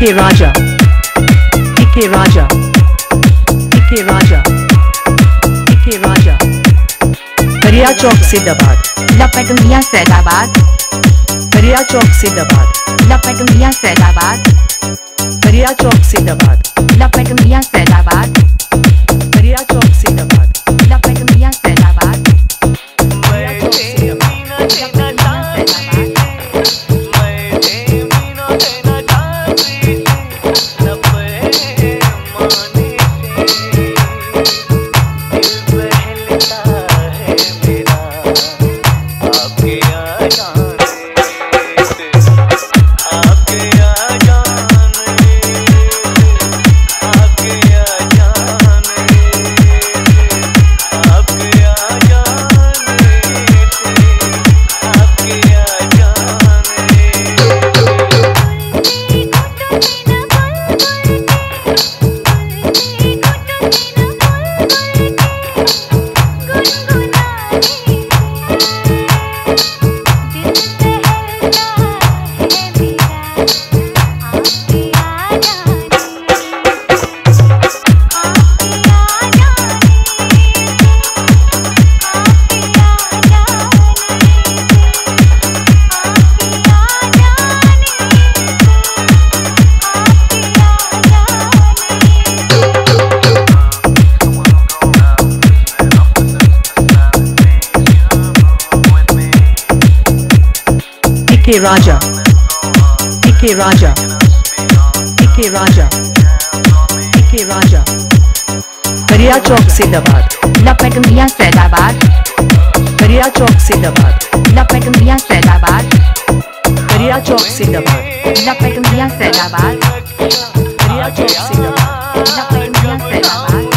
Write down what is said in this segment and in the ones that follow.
के राजा के राजा के राजा करिया चौक से दबाद लपटुनिया सैदाबाद। करिया चौक से दबाद लपटुनिया सैदाबाद। करिया चौक से दबाद लपटुनिया सैदाबाद। China. के राजा के राजा के राजा के राजा करिया चौक से दबाद लपटुनिया सैदाबाद करिया चौक से दबाद लपटुनिया सैदाबाद करिया चौक से दबाद लपटुनिया सैदाबाद करिया चौक से दबाद लपटुनिया सैदाबाद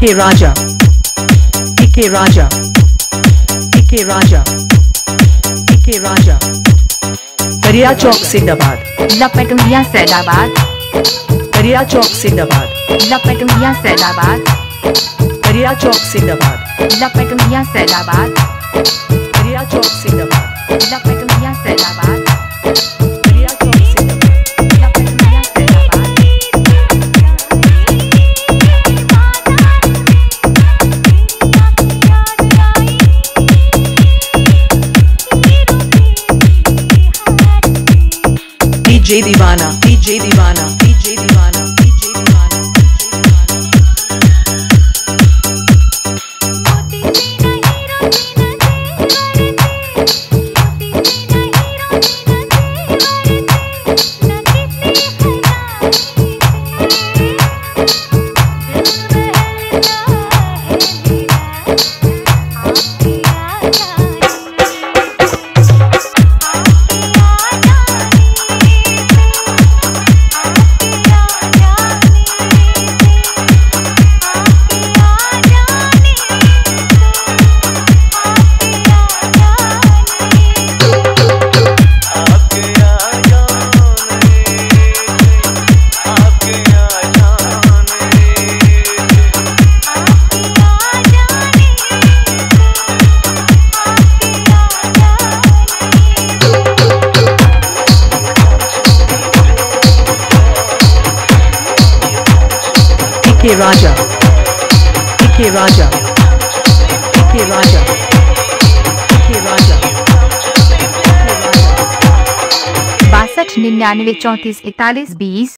के राजा के राजा के राजा के राजा करिया चौक से दबाद लपटुनिया सैदाबाद. करिया चौक से दबाद लपटुनिया सैदाबाद. करिया चौक से दबाद लपटुनिया सैदाबाद. करिया चौक से दबाद DJ Divana, DJ Divana. Raja. Ike Raja. Ike Raja. Ike Raja. बासठ निन्यानवे चौंतीस इकतालीस बीस